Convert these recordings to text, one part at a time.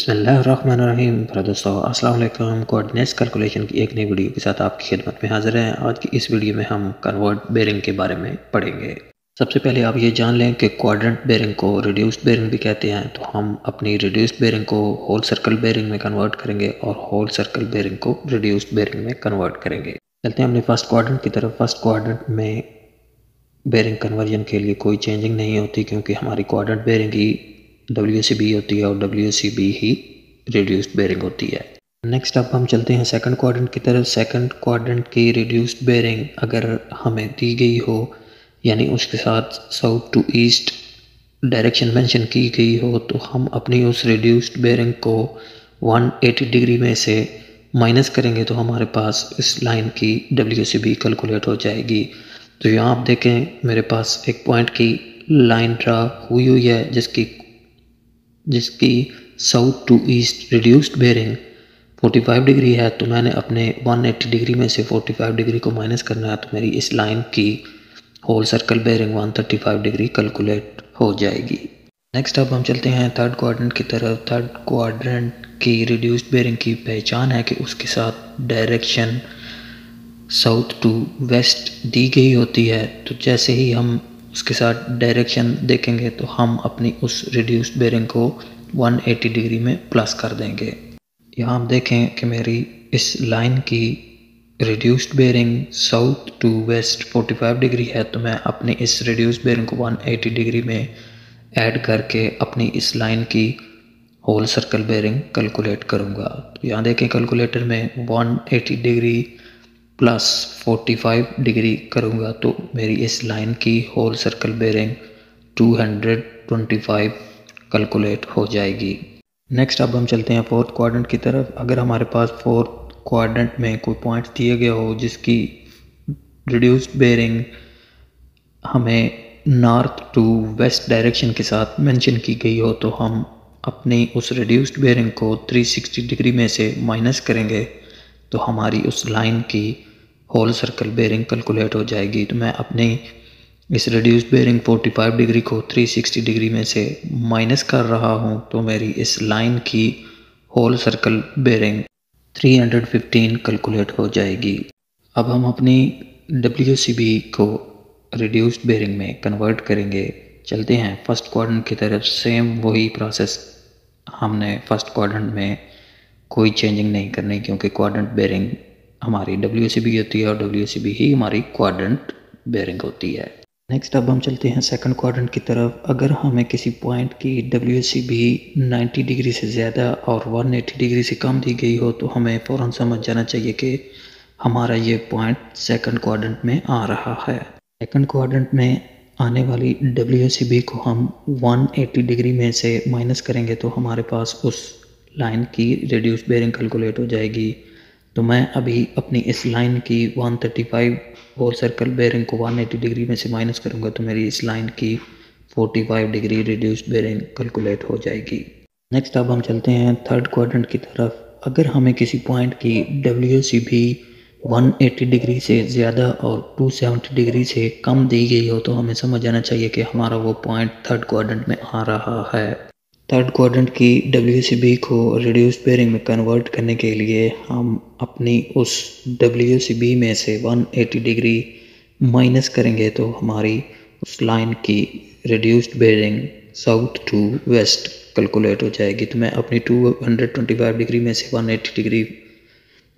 बसमीम दोस्तों, अस्सलाम वालेकुम। कोऑर्डिनेट्स कैलकुलेशन की एक नई वीडियो के साथ आपकी खिदमत में हाजिर हैं। आज की इस वीडियो में हम कन्वर्ट बेरिंग के बारे में पढ़ेंगे। सबसे पहले आप ये जान लें कि क्वाड्रेंट बेरिंग को रिड्यूस्ड बेरिंग भी कहते हैं। तो हम अपनी रिड्यूस्ड बेरिंग को होल सर्कल बेरिंग में कन्वर्ट करेंगे और होल सर्कल बेरिंग को रिड्यूस्ड बेरिंग में कन्वर्ट करेंगे। चलते हैं अपने फ़र्स्ट क्वाड्रेंट की तरफ़। फ़र्स्ट क्वाड्रेंट में बेरिंग कन्वर्जन के लिए कोई चेंजिंग नहीं होती क्योंकि हमारी क्वाड्रेंट बेरिंग ही डब्ल्यू सी बी होती है और डब्ल्यू सी बी ही रिड्यूस्ड बेरिंग होती है। नेक्स्ट अब हम चलते हैं सेकंड क्वाड्रेंट की तरफ़। सेकंड क्वाड्रेंट की रिड्यूस्ड बेरिंग अगर हमें दी गई हो, यानी उसके साथ south to east direction mention की गई हो तो हम अपनी उस रिड्यूस्ड बेरिंग को 180 डिग्री में से माइनस करेंगे तो हमारे पास इस लाइन की डब्ल्यू सी बी कैलकुलेट हो जाएगी। तो यहाँ आप देखें, मेरे पास एक पॉइंट की लाइन ड्रा हुई हुई है, जिसकी जिसकी south to east reduced bearing 45 degree है तो मैंने अपने 180 डिग्री में से 45 डिग्री को माइनस करना है तो मेरी इस लाइन की whole circle bearing 135 degree calculate हो जाएगी। नेक्स्ट अब हम चलते हैं थर्ड क्वाड्रेंट की तरफ़। थर्ड क्वाड्रेंट की रिड्यूस्ड बेरिंग की पहचान है कि उसके साथ डायरेक्शन साउथ टू वेस्ट दी गई होती है। तो जैसे ही हम उसके साथ डायरेक्शन देखेंगे तो हम अपनी उस रिड्यूस्ड बेरिंग को 180 डिग्री में प्लस कर देंगे। यहाँ आप देखें कि मेरी इस लाइन की reduced bearing south to west 45 degree है तो मैं अपनी इस रिड्यूस्ड बेरिंग को 180 डिग्री में ऐड करके अपनी इस लाइन की होल सर्कल बेरिंग कैलकुलेट करूँगा। तो यहाँ देखें कैलकुलेटर में 180 डिग्री प्लस 45 डिग्री करूँगा तो मेरी इस लाइन की होल सर्कल बेरिंग 225 कैलकुलेट हो जाएगी। नेक्स्ट अब हम चलते हैं फोर्थ क्वाड्रेंट की तरफ़। अगर हमारे पास फोर्थ क्वाड्रेंट में कोई पॉइंट दिए गया हो, जिसकी रिड्यूस्ड बेरिंग हमें नॉर्थ टू वेस्ट डायरेक्शन के साथ मेंशन की गई हो तो हम अपनी उस रिड्यूस्ड बेरिंग को 360 डिग्री में से माइनस करेंगे तो हमारी उस लाइन की होल सर्कल बेरिंग कैलकुलेट हो जाएगी तो मैं अपने इस रिड्यूस्ड बेरिंग 45 डिग्री को 360 डिग्री में से माइनस कर रहा हूँ तो मेरी इस लाइन की होल सर्कल बेरिंग 315 कैलकुलेट हो जाएगी। अब हम अपनी डब्ल्यू को रिड्यूस्ड बेरिंग में कन्वर्ट करेंगे। चलते हैं फ़र्स्ट क्वाड्रेंट की तरफ़ सेम वही प्रोसेस हमने फ़र्स्ट क्वाड्रेंट में कोई चेंजिंग नहीं करनी, क्योंकि क्वाड्रेंट बेरिंग हमारी डब्ल्यू होती है और डब्ल्यू ही हमारी क्वाड्रेंट बेरिंग होती है। नेक्स्ट अब हम चलते हैं सेकंड क्वाड्रेंट की तरफ़। अगर हमें किसी पॉइंट की डब्ल्यू बी नाइन्टी डिग्री से ज़्यादा और 180 डिग्री से कम दी गई हो तो हमें फ़ौर समझ जाना चाहिए कि हमारा ये पॉइंट सेकंड क्वाड्रेंट में आ रहा है। सेकंड क्वाड्रेंट में आने वाली डब्ल्यू को हम 180 डिग्री में से माइनस करेंगे तो हमारे पास उस लाइन की रिड्यूस बेरिंग कैलकुलेट हो जाएगी। तो मैं अभी अपनी इस लाइन की 135 और सर्कल बेरिंग को 180 डिग्री में से माइनस करूँगा तो मेरी इस लाइन की 45 डिग्री रिड्यूस्ड बेरिंग कैलकुलेट हो जाएगी। नेक्स्ट अब हम चलते हैं थर्ड क्वाड्रेंट की तरफ़। अगर हमें किसी पॉइंट की डब्ल्यू सी भी 180 डिग्री से ज़्यादा और 270 डिग्री से कम दी गई हो तो हमें समझ आना चाहिए कि हमारा वो पॉइंट थर्ड क्वाड्रेंट में आ रहा है। थर्ड क्वाड्रेंट की डब्ल्यूसीबी को रिड्यूस बेरिंग में कन्वर्ट करने के लिए हम अपनी उस डब्ल्यूसीबी में से 180 डिग्री माइनस करेंगे तो हमारी उस लाइन की reduced bearing south to west calculate हो जाएगी। तो मैं अपनी 225 डिग्री में से 180 डिग्री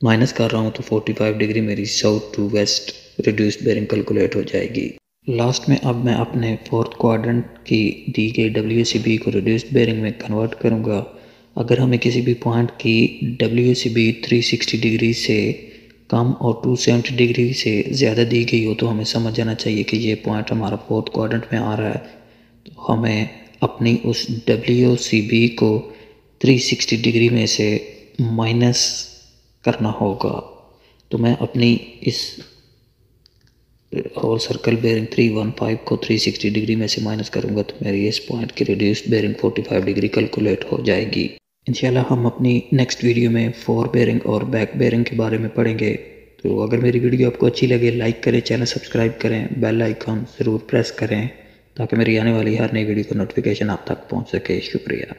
माइनस कर रहा हूँ तो 45 डिग्री मेरी south to west reduced bearing calculate हो जाएगी। लास्ट में अब मैं अपने फोर्थ क्वाड्रेंट की दी गई डब्ल्यू को रिड्यूस्ड बेरिंग में कन्वर्ट करूँगा। अगर हमें किसी भी पॉइंट की W C B three sixty degree से कम और टू सेवेंटी डिग्री से ज़्यादा दी गई हो तो हमें समझ जाना चाहिए कि ये पॉइंट हमारा फोर्थ क्वाड्रेंट में आ रहा है। तो हमें अपनी उस डब्ल्यू सी बी को थ्री सिक्सटी डिग्री में से माइनस करना होगा। तो मैं अपनी इस और सर्कल बेरिंग 315 को 360 डिग्री में से माइनस करूँगा तो मेरी इस पॉइंट की रिड्यूस्ड बेरिंग 45 डिग्री कैलकुलेट हो जाएगी। इंशाल्लाह हम अपनी नेक्स्ट वीडियो में फोर बेरिंग और बैक बेरिंग के बारे में पढ़ेंगे। तो अगर मेरी वीडियो आपको अच्छी लगे लाइक करें चैनल सब्सक्राइब करें बेल आइकॉन ज़रूर प्रेस करें, ताकि मेरी आने वाली हर नई वीडियो का नोटिफिकेशन आप तक पहुँच सके। शुक्रिया।